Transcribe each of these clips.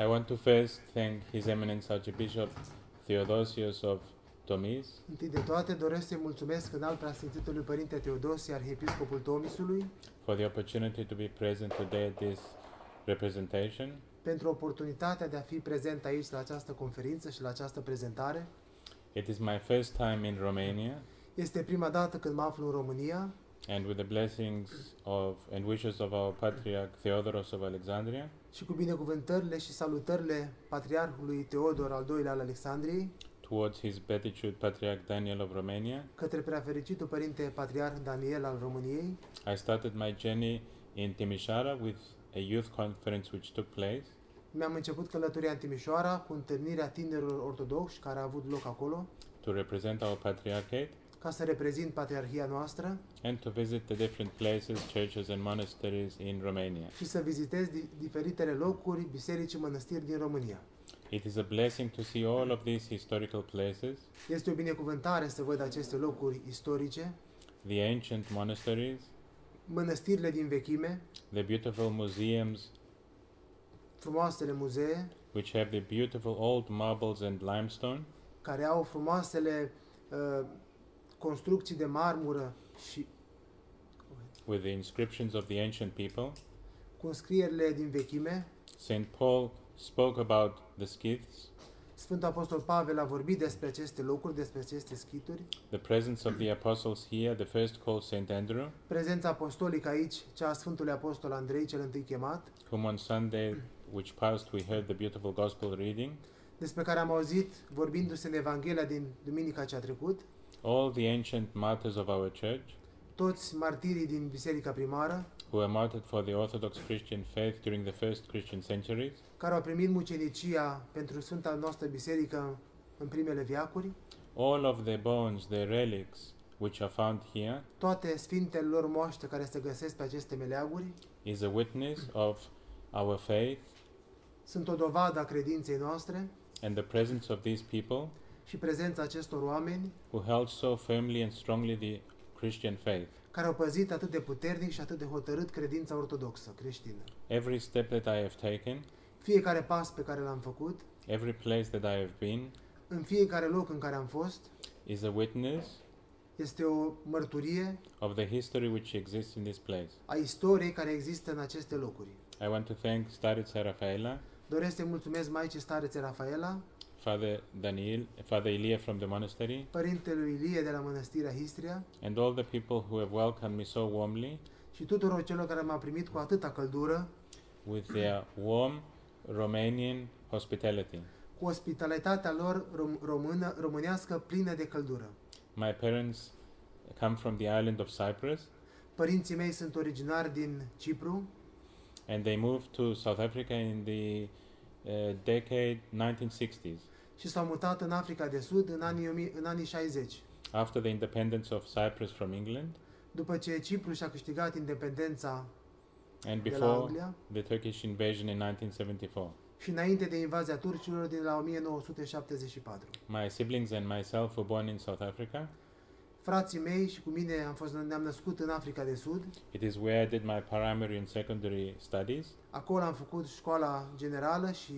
I want to first thank His Eminence Archbishop Theodosius of Tomis Întâi de toate doresc să-i mulțumesc în alt preasfințitului Părinte Teodosie, Arhiepiscopul Tomisului, for the opportunity to be present today at this representation. pentru oportunitatea de a fi prezent aici la această conferință și la această prezentare. It is my first time in Romania, Este prima dată când mă aflu în România and with the blessings of and wishes of our Patriarch Theodoros of Alexandria, și cu binecuvântările și salutările Patriarhului Teodor al II-lea al Alexandriei, towards His Beatitude Patriarch Daniel of Romania, către preafericitul Părinte Patriarh Daniel al României, I started my journey in Timișoara with a youth conference which took place. mi-am început călătoria în Timișoara cu întâlnirea tinerilor ortodoxi care a avut loc acolo, to represent our patriarchate ca să reprezint Patriarhia noastră and to visit the different places, churches, and monasteries in Romania. și să vizitez di- diferitele locuri, biserici și mănăstiri din România. It is a blessing to see all of these historical places, Este o binecuvântare să văd aceste locuri istorice, the ancient monasteries, mănăstirile din vechime, the beautiful museums frumoasele muzee, which have the beautiful old marbles and limestone, care au frumoasele uh, construcții de marmură și with the inscriptions of the ancient people. cu scrierile din vechime. St. Paul spoke about the Scyths, Sfântul Apostol Pavel a vorbit despre aceste locuri, despre aceste schituri. the presence of the apostles here, the first called St. Andrew, Prezența apostolică aici, cea a Sfântului Apostol Andrei, cel întâi chemat, whom on Sunday which passed we heard the beautiful gospel reading. despre care am auzit vorbindu-se în Evanghelia din duminica ce a trecut, All the ancient martyrs of our church, toți martirii din biserica primară, who were martyred for the Orthodox Christian faith during the first Christian centuries, care au primit mucenicia pentru Sfânta noastră biserică în primele viacuri, all of their bones, their relics, which are found here, toate sfintele lor moaște care se găsesc pe aceste meleaguri, is a witness of our faith sunt o dovadă a credinței noastre and the presence of these people și prezența acestor oameni who held so firmly and strongly the Christian faith. care au păzit atât de puternic și atât de hotărât credința ortodoxă creștină. Every step that I have taken, Fiecare pas pe care l-am făcut, every place that I have been, în fiecare loc în care am fost, is a witness este o mărturie of the history which exists in this place. a istoriei care există în aceste locuri. I want to thank Starica Rafaela, Doresc să mulțumesc Maicii Starețe Rafaela, Father Daniel, Father Ilie from the monastery, părintelui Ilie de la Mănăstirea Histria and all the people who have welcomed me so warmly. Și tuturor celor care m-au primit cu atâta căldură, with their warm Romanian hospitality. cu ospitalitatea lor rom- română, românească plină de căldură. My parents come from the island of Cyprus. Părinții mei sunt originari din Cipru. And they moved to South Africa in the uh, decade 1960s și s-au mutat în Africa de Sud în anii, 1000 în anii 60. after the independence of Cyprus from England După ce Cipru și-a câștigat independența and de la before Anglia the Turkish invasion in 1974. și înainte de invazia turcilor din la 1974. My siblings and myself were born in South Africa. Frații mei și cu mine am fost, ne-am născut în Africa de Sud. It is where I did my primary and secondary studies Acolo am făcut școala generală și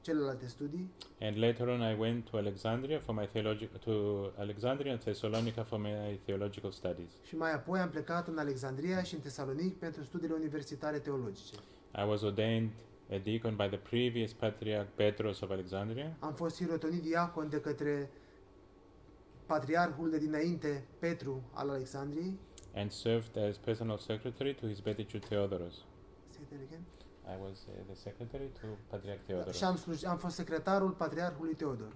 celelalte studii. and later on I went to Alexandria for my theologi- to Alexandria and Thessalonica for my theological studies. Și mai apoi am plecat în Alexandria și în Tesalonic pentru studiile universitare teologice. I was ordained a deacon by the previous patriarch Petros of Alexandria Am fost hirotonit diacon de către patriarhul de dinainte, Petru al Alexandriei. and served as personal secretary to his Beatitude Theodoros. Say that again. I was uh, the secretary to Patriarch Theodoros. Și am, sluj- am fost secretarul patriarhului Teodor.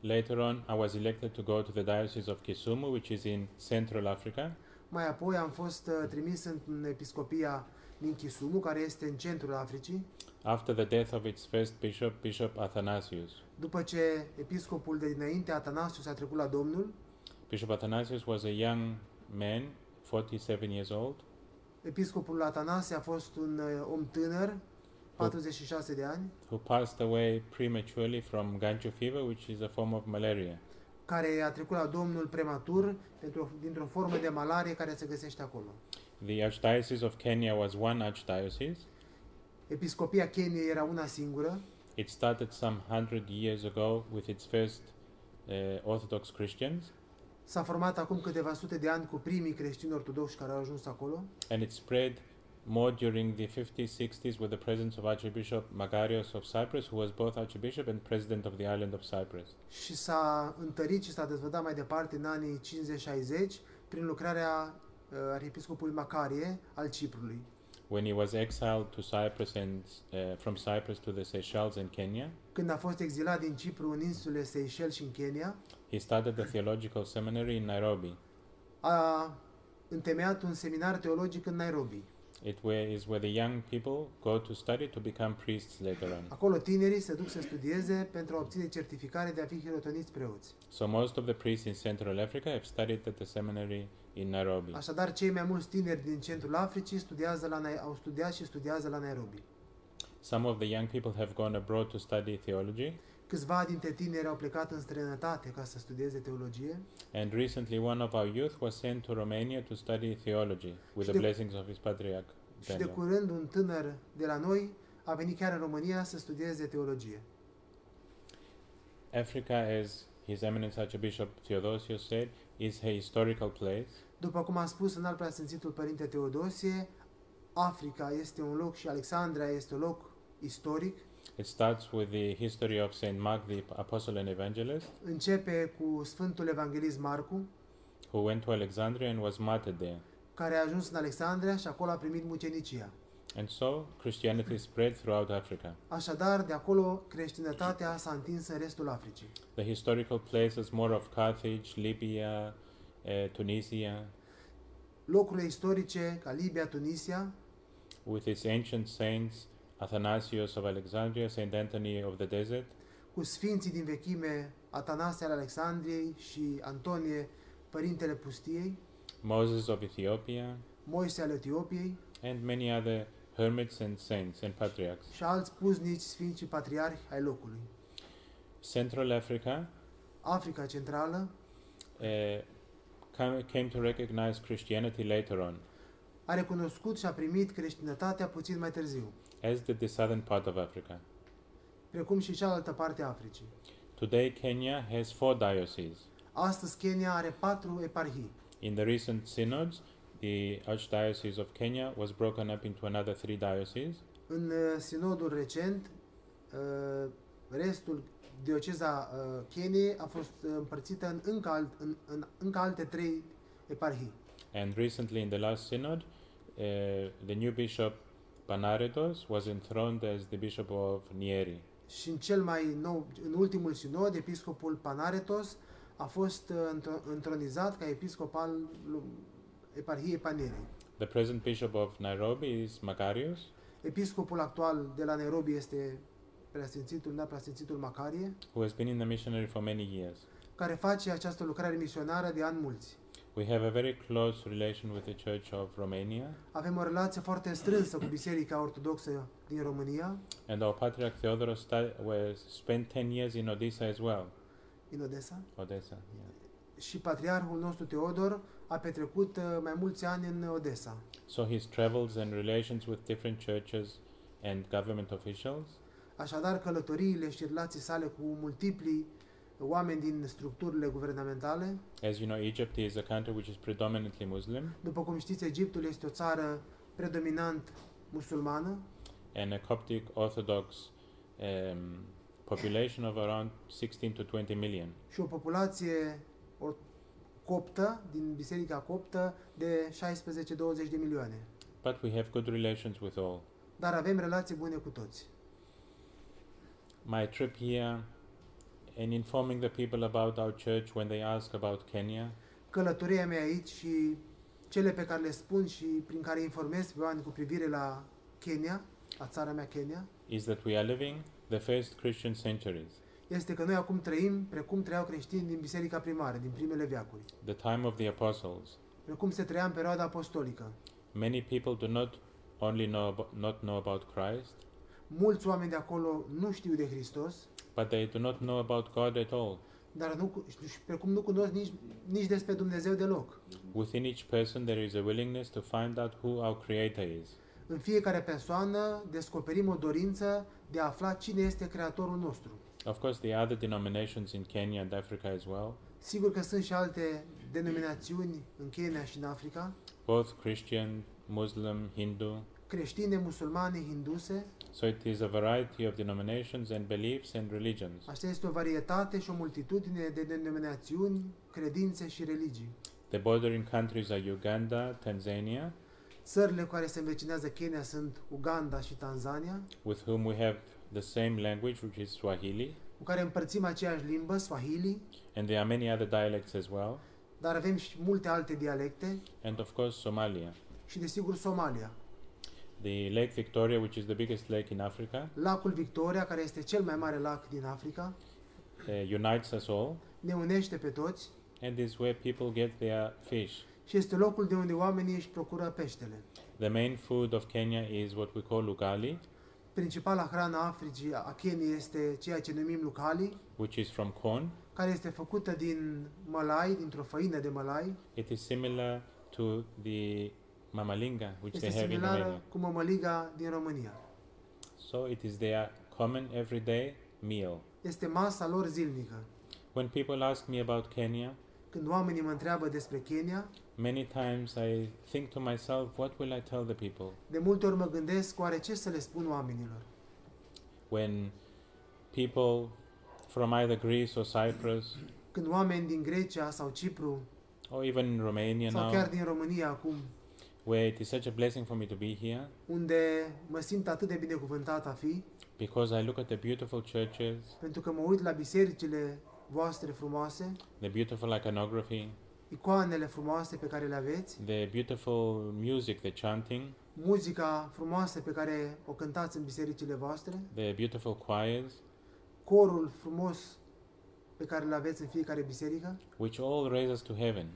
Later on, I was elected to go to the Diocese of Kisumu, which is in Central Africa, Mai apoi am fost uh, trimis în- în episcopia din Kisumu, care este în centrul Africii, after the death of its first bishop, Bishop Athanasius. după ce episcopul de dinainte, Atanasius, a trecut la Domnul. Bishop Athanasius was a young man, 47 years old, Episcopul Atanasie a fost un uh, om tânăr, 46 de ani, who passed away prematurely from Ganjo fever, which is a form of malaria. Care a trecut la Domnul prematur pentru, dintr-o formă de malarie care se găsește acolo. The Archdiocese of Kenya was one archdiocese, Episcopia Keniei era una singură. It started some hundred years ago with its first uh, Orthodox Christians, S-a format acum câteva sute de ani cu primii creștini ortodoxi care au ajuns acolo. And it spread more during the 50s, 60s with the presence of Archbishop Magarios of Cyprus, who was both Archbishop and President of the island of Cyprus. și s-a întărit și s-a dezvoltat mai departe în anii 50-60 prin lucrarea uh, arhiepiscopului Macarie al Ciprului. When he was exiled to Cyprus and uh, from Cyprus to the Seychelles in Kenya, Când a fost exilat din Cipru în insule Seychelles și în Kenya, he started the theological seminary in Nairobi. a întemeiat un seminar teologic în Nairobi. It where is where the young people go to study to become priests later on. Acolo tinerii se duc să studieze pentru a obține certificare de a fi hirotoniți preoți. So most of the priests in Central Africa have studied at the seminary in Nairobi. Așadar, cei mai mulți tineri din centrul Africii studiază la, Nai- au studiat și studiază la Nairobi. Some of the young people have gone abroad to study theology, Câțiva dintre tineri au plecat în străinătate ca să studieze teologie and recently one of our youth was sent to Romania to study theology with Și the de- blessings of his patriarch. și de Daniel. curând un tânăr de la noi a venit chiar în România să studieze teologie. Africa, as His Eminence Archbishop Theodosius said, is a historical place. După cum a spus în alt preasfințitul Părinte Teodosie, Africa este un loc și Alexandria este un loc istoric. It starts with the history of Saint Mark, the apostle and evangelist, Începe cu Sfântul Evanghelist Marcu, who went to Alexandria and was martyred there. care a ajuns în Alexandria și acolo a primit mucenicia. And so Christianity spread throughout Africa. Așadar, de acolo creștinătatea s-a întins în restul Africii. The historical places more of Carthage, Libya, uh, Tunisia, Locurile istorice ca Libia, Tunisia, with its ancient saints, Athanasius of Alexandria, Saint Anthony of the Desert, cu sfinții din vechime Atanasie al Alexandriei și Antonie, părintele pustiei, Moses of Ethiopia, Moise al Etiopiei. And many other hermits and saints and patriarchs. și alți puznici, sfinți și patriarhi ai locului. Central Africa. Africa Centrală. Uh, came, came to recognize Christianity later on, a recunoscut și a primit creștinătatea puțin mai târziu, as did the southern part of Africa. precum și cealaltă parte a Africii. Today, Kenya has four dioceses. Astăzi Kenya are patru eparhii. In the recent synods, the Archdiocese of Kenya was broken up into another three dioceses, În uh, sinodul recent, uh, restul, dioceza uh, Keniei a fost împărțită în încă, alt, în, în încă alte trei eparhii. and recently in the last synod, uh, the new bishop Panaretos was enthroned as the bishop of Nieri. Și în cel mai nou, în ultimul sinod, episcopul Panaretos a fost uh, într- întronizat ca episcop al lu- eparhiei Panerii. The present bishop of Nairobi is Macarius, Episcopul actual de la Nairobi este preasfințitul, da, preasfințitul Macarie, who has been in the missionary for many years. care face această lucrare misionară de ani mulți. We have a very close relation with the Church of Romania, Avem o relație foarte strânsă cu Biserica Ortodoxă din România, and our Patriarch Theodoros sta- was spent 10 years in Odessa as well. din Odessa, Odessa, yeah. și patriarhul nostru Teodor a petrecut uh, mai mulți ani în Odessa. So his travels and relations with different churches and government officials Așadar, călătoriile și relații sale cu multipli oameni din structurile guvernamentale, As you know, Egypt is a country which is predominantly Muslim, după cum știți, Egiptul este o țară predominant musulmană and a Coptic Orthodox um, population of around 16 to 20 million. și o populație o, coptă, din Biserica Coptă, de 16-20 de milioane. But we have good relations with all. Dar avem relații bune cu toți. My trip here and informing the people about our church when they ask about Kenya. Călătoria mea aici și cele pe care le spun și prin care informez pe oameni cu privire la Kenya, la țara mea Kenya, is that we are living the first Christian centuries, este că noi acum trăim precum trăiau creștini din biserica primară, din primele veacuri, the time of the apostles. precum se trăia în perioada apostolică. Many people do not only know about, not know about Christ, Mulți oameni de acolo nu știu de Hristos, but they do not know about God at all. dar nu, cu- și precum nu cunosc nici, nici despre Dumnezeu deloc. Within each person, there is a willingness to find out who our Creator is. În fiecare persoană descoperim o dorință de a afla cine este Creatorul nostru. Of course, the other denominations in Kenya and Africa as well, Sigur că sunt și alte denominațiuni în Kenya și în Africa, both Christian, Muslim, Hindu. creștine, musulmane, hinduse. So it is a variety of denominations and beliefs and religions. Așa este o varietate și o multitudine de denominațiuni, credințe și religii. The bordering countries are Uganda, Tanzania, Țările cu care se învecinează Kenya sunt Uganda și Tanzania, with whom we have the same language, which is Swahili, cu care împărțim aceeași limbă, Swahili, and there are many other dialects as well, dar avem și multe alte dialecte and of course Somalia. și desigur Somalia. The Lake Victoria, which is the biggest lake in Africa, Lacul Victoria, care este cel mai mare lac din Africa, uh, unites us all, ne unește pe toți and is where people get their fish. și este locul de unde oamenii își procură peștele. The main food of Kenya is what we call ugali, Principala hrană a Africii, a Keniei, este ceea ce numim lucali, which is from corn. care este făcută din mălai, dintr-o făină de mălai. It is similar to the mamalinga, which Este they have in similară Romania. cu mămăliga din România. So it is their common everyday meal. Este masa lor zilnică. When people ask me about Kenya, Când oamenii mă întreabă despre Kenya, many times I think to myself, what will I tell the people? de multe ori mă gândesc oare ce să le spun oamenilor. When people from either Greece or Cyprus, Când oameni din Grecia sau Cipru or even in Romania sau now, chiar din România acum, where it is such a blessing for me to be here, unde mă simt atât de binecuvântat a fi, because I look at the beautiful churches, pentru că mă uit la bisericile voastre frumoase, the beautiful iconography, icoanele frumoase pe care le aveți, the beautiful music, the chanting, muzica frumoasă pe care o cântați în bisericile voastre, the beautiful choirs, corul frumos pe care îl aveți în fiecare biserică which all raise us to heaven.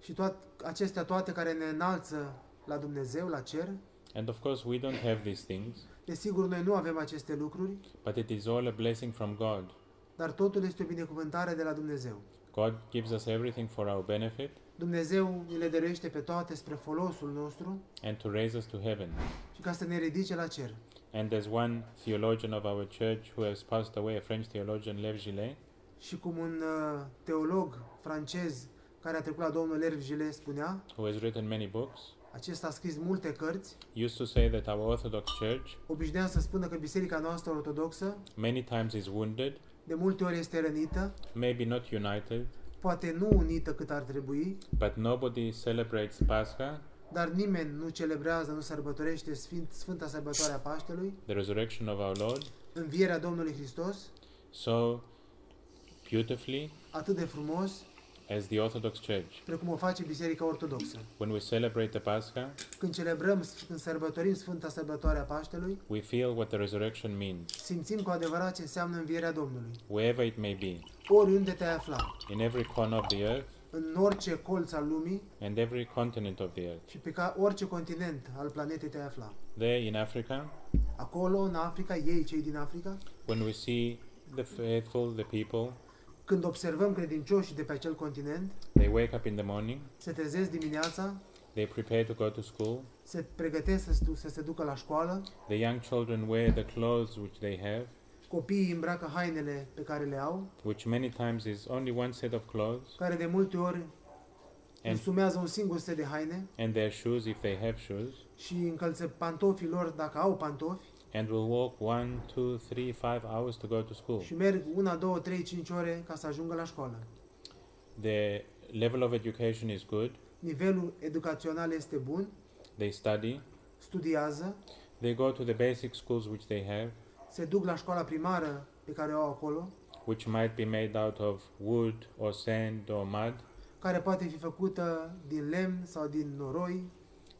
și toate acestea toate care ne înalță la Dumnezeu, la cer. And of course, we don't have these things, Desigur, noi nu avem aceste lucruri, but it is all a blessing from God. dar totul este o binecuvântare de la Dumnezeu. God gives us everything for our benefit Dumnezeu ni le dăruiește pe toate spre folosul nostru and to raise us to heaven. și ca să ne ridice la cer. And there's one theologian of our church who has passed away, a French theologian, Lev Gillet, Și cum un uh, teolog francez care a trecut la domnul Herve Gillet spunea, who has written many books, acesta a scris multe cărți, used to say that our Orthodox Church obișnuia să spună că biserica noastră ortodoxă many times is wounded, de multe ori este rănită, maybe not united, poate nu unită cât ar trebui, but nobody celebrates Pascha, dar nimeni nu celebrează, nu sărbătorește Sfânt, Sfânta Sărbătoare a Paștelui, the resurrection of our Lord, învierea Domnului Hristos, so beautifully atât de frumos, as the Orthodox Church. precum o face Biserica Ortodoxă. When we celebrate the Pascha, Când celebrăm, când sărbătorim Sfânta Sărbătoare a Paștelui, we feel what the resurrection means, simțim cu adevărat ce înseamnă învierea Domnului. wherever it may be, Oriunde te-ai afla, in every corner of the earth în orice colț al lumii and every continent of the earth. și pe ca orice continent al planetei te-ai afla. There in Africa, Acolo, în Africa, ei, cei din Africa, when we see the faithful, the people, când observăm credincioșii de pe acel continent, they wake up in the morning, se trezesc dimineața, they prepare to go to school, se pregătesc să, stu- să se ducă la școală, the young children wear the clothes which they have, copiii îmbracă hainele pe care le au, which many times is only one set of clothes, care de multe ori and, însumează un singur set de haine and their shoes if they have shoes, și încălță pantofii lor dacă au pantofi and will walk one, two, three, five hours to go to school. și merg una, două, trei, cinci ore ca să ajungă la școală. The level of education is good, Nivelul educațional este bun, they study, studiază, they go to the basic schools which they have, se duc la școala primară pe care o au acolo, which might be made out of wood or sand or mud. care poate fi făcută din lemn sau din noroi.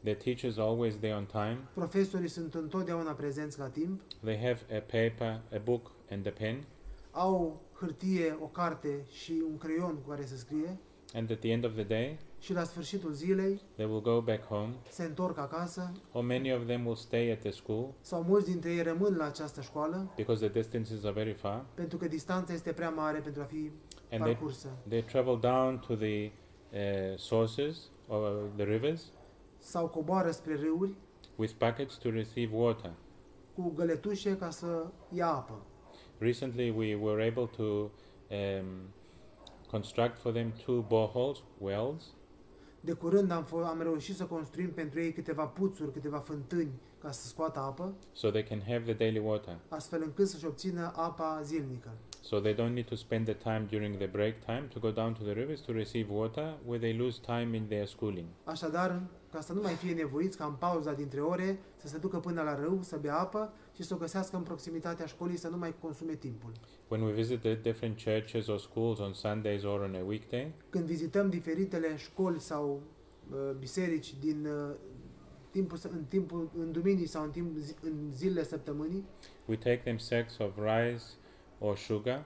The teachers are always there on time. Profesorii sunt întotdeauna prezenți la timp, They have a paper, a book, and a pen. au hârtie, o carte și un creion cu care să scrie And at the end of the day, și la sfârșitul zilei they will go back home, se întorc acasă or many of them will stay at the school sau mulți dintre ei rămân la această școală because the distances are very far. pentru că distanța este prea mare pentru a fi And they, parcursă. they travel down to the uh, sources or the rivers, Sau coboară spre râuri with buckets to receive water. cu găletușe ca să ia apă. Recently, we were able to um, construct for them two boreholes, wells, De curând am, am reușit să construim pentru ei câteva puțuri, câteva fântâni ca să scoată apă, so they can have the daily water. astfel încât să-și obțină apa zilnică. So they don't need to spend the time during the break time to go down to the rivers to receive water, where they lose time in their schooling. Așadar, ca să nu mai fie nevoiți ca în pauza dintre ore să se ducă până la râu să bea apă și să o găsească în proximitatea școlii să nu mai consume timpul. When we visit the different churches or schools on Sundays or on a weekday, Când vizităm diferitele școli sau uh, biserici din uh, timpul, să- în timpul în duminii sau în, timp, zi- în zilele săptămânii, we take them sacks of rice or sugar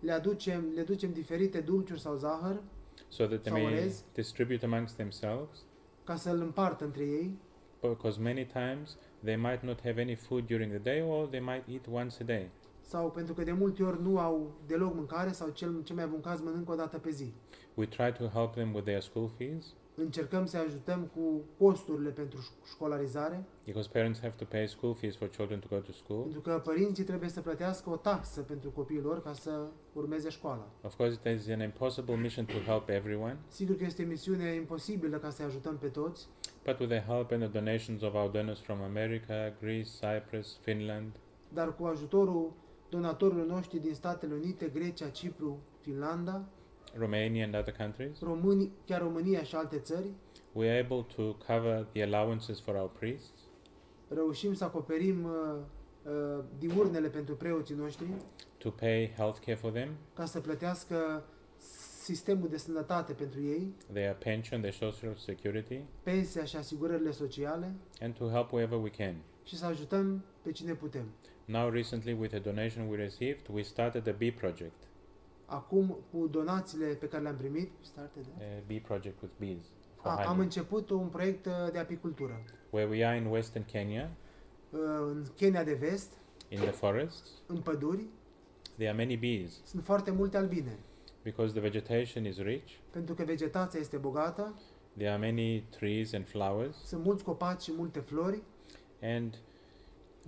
le aducem, le ducem diferite dulciuri sau zahăr so that they Sau may orez. distribute amongst themselves, ca să-l împartă între ei, because many times they might not have any food during the day or they might eat once a day. sau pentru că de multe ori nu au deloc mâncare sau cel, cel mai bun caz mănâncă o dată pe zi. We try to help them with their school fees Încercăm să ajutăm cu costurile pentru ș- școlarizare, because parents have to pay school fees for children to go to school. pentru că părinții trebuie să plătească o taxă pentru copiii lor ca să urmeze școala. Of course, it is an impossible mission to help everyone, Sigur că este o misiune imposibilă ca să ajutăm pe toți, but with the help and the donations of our donors from America, Greece, Cyprus, Finland, dar cu ajutorul donatorilor noștri din Statele Unite, Grecia, Cipru, Finlanda, Romania, and other countries, Români, chiar România și alte țări, we are able to cover the allowances for our priests, reușim să acoperim uh, uh, diurnele pentru preoții noștri, to pay healthcare for them, ca să plătească sistemul de sănătate pentru ei, their pension, their social security, pensia și asigurările sociale. And to help wherever we can. și să ajutăm pe cine putem. Now, recently, with a donation we received, we started a bee project, Acum, cu donațiile pe care le-am primit, started, a bee project with bees for a, am honey, început un proiect uh, de apicultură. where we are in western Kenya, Uh, În Kenya de vest, in the forests. în păduri, There are many bees. Sunt foarte multe albine, because the vegetation is rich. pentru că vegetația este bogată, There are many trees and flowers, sunt mulți copaci și multe flori. And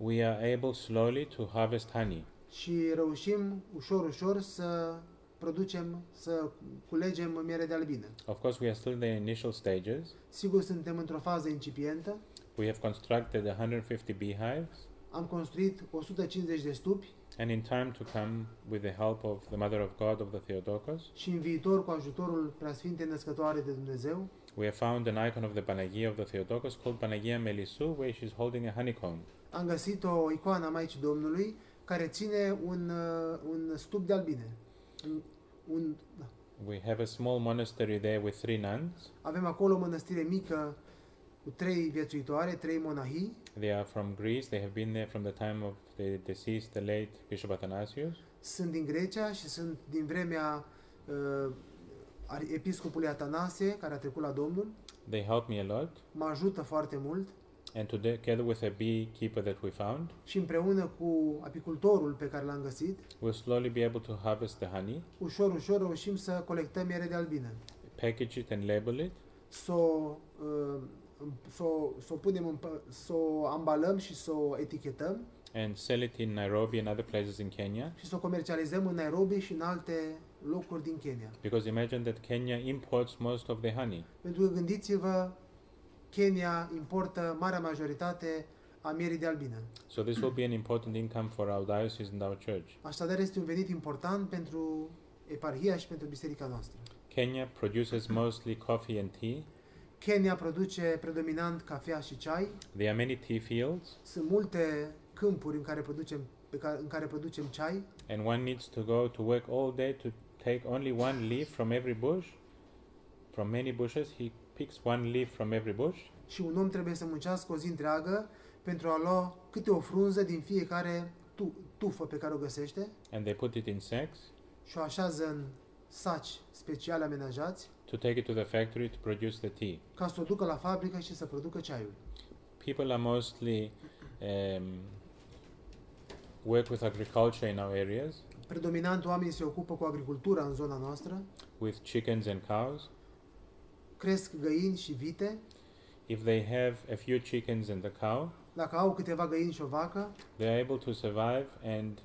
we are able slowly to harvest honey. Și reușim ușor, ușor să producem, să culegem miere de albine. Of course, we are still in the initial stages. Sigur, suntem într-o fază incipientă. We have constructed 150 beehives, Am construit 150 de stupi and in time to come, with the help of the Mother of God of the Theotokos, și în viitor, cu ajutorul Preasfintei Născătoare de Dumnezeu, we have found an icon of the Panagia of the Theotokos called Panagia Melisu, where she's holding a honeycomb. am găsit o icoană a Maicii Domnului care ține un, uh, un stup de albine. Un, un, da. We have a small monastery there with three nuns. Avem acolo o mănăstire mică cu trei viețuitoare, trei monahii. They are from Greece. They have been there from the time of the deceased, the late Bishop Athanasius. Sunt din Grecia și sunt din vremea uh, ar- episcopului Atanasie, care a trecut la Domnul. They help me a lot. Mă ajută foarte mult And together with a beekeeper that we found, și împreună cu apicultorul pe care l-am găsit, we'll slowly be able to harvest the honey, ușor, ușor reușim să colectăm miere de albine. package it and label it, Să o, uh, să o, să o punem în, pă- să o ambalăm și să o etichetăm and sell it in Nairobi and other places in Kenya. și să o comercializăm în Nairobi și în alte locuri din Kenya. Because imagine that Kenya imports most of the honey. Pentru că gândiți-vă, Kenya importă marea majoritate a mierii de albine. So this will be an important income for our diocese and our church. Așadar este un venit important pentru eparhia și pentru biserica noastră. Kenya produces mostly coffee and tea. Kenya produce predominant cafea și ceai. There are many tea fields, Sunt multe câmpuri în care producem, pe care, în care producem ceai and one needs to go to work all day to take only one leaf from every bush. From many bushes, he picks one leaf from every bush, și un om trebuie să muncească o zi întreagă pentru a lua câte o frunză din fiecare tu, tufă pe care o găsește and they put it in sacks și o așează în saci speciale amenajați to take it to the factory to produce the tea. ca să o ducă la fabrică și să producă ceaiul. People are mostly um, work with agriculture in our areas, Predominant oamenii se ocupă cu agricultura în zona noastră, with chickens and cows. Cresc găini și vite If they have a few chickens and a cow, dacă au câteva găini și o vacă, they are able to survive and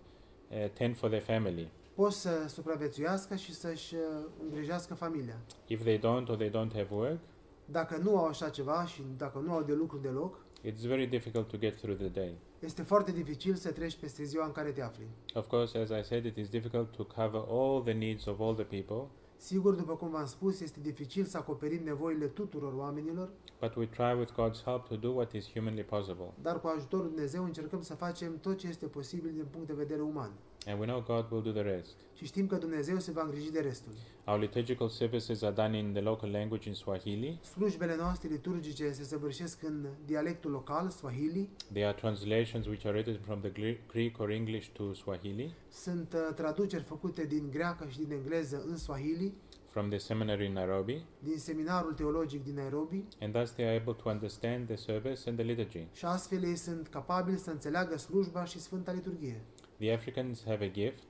uh, tend for their family. pot să supraviețuiască și să-și uh, îngrijească familia. If they don't or they don't have work, Dacă nu au așa ceva și dacă nu au de lucru deloc, it's very difficult to get through the day. este foarte dificil să treci peste ziua în care te afli. Of course, as I said, it is difficult to cover all the needs of all the people, Sigur, după cum v-am spus, este dificil să acoperim nevoile tuturor oamenilor, but we try with God's help to do what is humanly possible. dar cu ajutorul lui Dumnezeu încercăm să facem tot ce este posibil din punct de vedere uman. And we know God will do the rest. Și știm că Dumnezeu se va îngriji de restul. Our liturgical services are done in the local language in Swahili. Slujbele noastre liturgice se săvârșesc în dialectul local, Swahili. They are translations which are written from the Gre- Greek or English to Swahili Sunt uh, traduceri făcute din greacă și din engleză în Swahili, from the seminary in Nairobi, din seminarul teologic din Nairobi and thus they are able to understand the service and the liturgy. și astfel ei sunt capabili să înțeleagă slujba și Sfânta Liturghie. The Africans have a gift.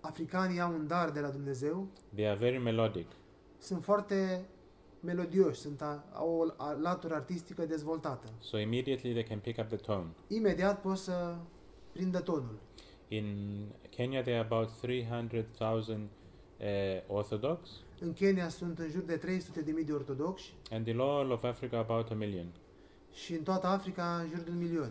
Africanii au un dar de la Dumnezeu, They are very melodic. sunt foarte melodioși, sunt a, au o a- latură artistică dezvoltată. So immediately they can pick up the tone. Imediat pot să prindă tonul. In Kenya, there are about 300,000 uh, Orthodox, În Kenya sunt în jur de 300.000 de ortodoxi and in all of Africa, about a million. și în toată Africa în jur de un milion.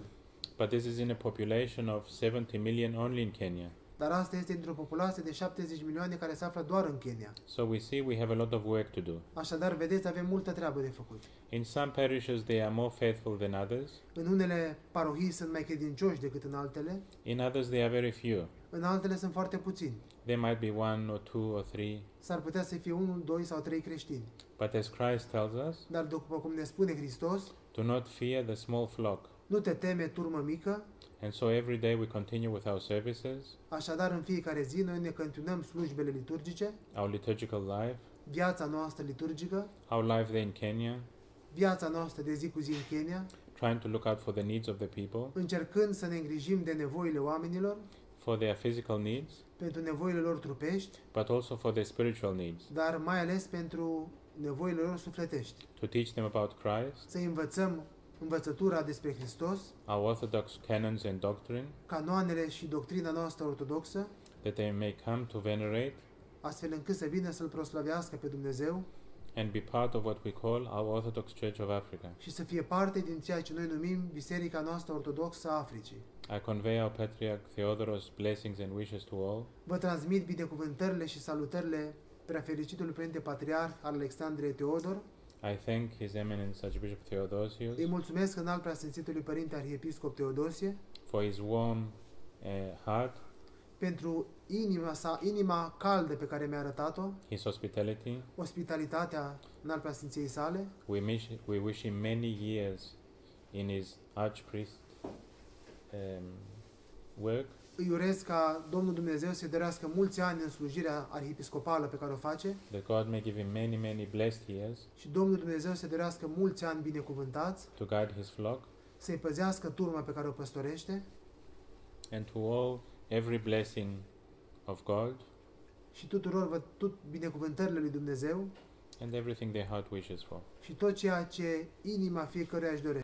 But this is in a population of 70 million only in Kenya. Dar asta este într-o populație de 70 milioane care se află doar în Kenya. So we see we have a lot of work to do. Așadar, vedeți, avem multă treabă de făcut. In some parishes, they are more faithful than others. În unele parohii sunt mai credincioși decât în altele, In others, they are very few. în altele sunt foarte puțini. There might be one or two or three. S-ar putea să fie unul, doi sau trei creștini. But as Christ tells us, Dar după cum ne spune Hristos, do not fear the small flock. Nu te teme turmă mică, And so every day we continue with our services, așadar în fiecare zi noi ne continuăm slujbele liturgice, our liturgical life, viața noastră liturgică, our life there in Kenya, viața noastră de zi cu zi în Kenya, trying to look out for the needs of the people, încercând să ne îngrijim de nevoile oamenilor, for their physical needs, pentru nevoile lor trupești, but also for their spiritual needs, dar mai ales pentru nevoile lor sufletești. to teach them about Christ, Să învățăm învățătura despre Hristos, our orthodox canons and doctrine, canoanele și doctrina noastră ortodoxă, that they may come to venerate astfel încât să vină să-L proslavească pe Dumnezeu and be part of what we call our Orthodox Church of Africa. și să fie parte din ceea ce noi numim Biserica noastră ortodoxă a Africii. I convey our Patriarch Theodoros' blessings and wishes to all, Vă transmit binecuvântările și salutările preafericitului Părinte Patriarh al Alexandriei Teodor. I thank His Eminence Archbishop Theodosius Îi mulțumesc în alt preasfințitului Părinte Arhiepiscop Teodosie for his warm uh, heart, pentru inima sa, inima caldă pe care mi-a arătat-o, his hospitality. ospitalitatea în alt preasfinției sale. We wish, we wish him many years in his archpriest um, work, Îi urez ca Domnul Dumnezeu să-i dorească mulți ani în slujirea arhiepiscopală pe care o face. That God may give him many, many blessed years. Și Domnul Dumnezeu să-i dorească mulți ani binecuvântați, to guide his flock, să-i păzească turma pe care o păstorește. And to all every blessing of God. Și tuturor vă tot binecuvântările lui Dumnezeu. And everything their heart wishes for. și tot ceea ce inima fiecăruia își dorește.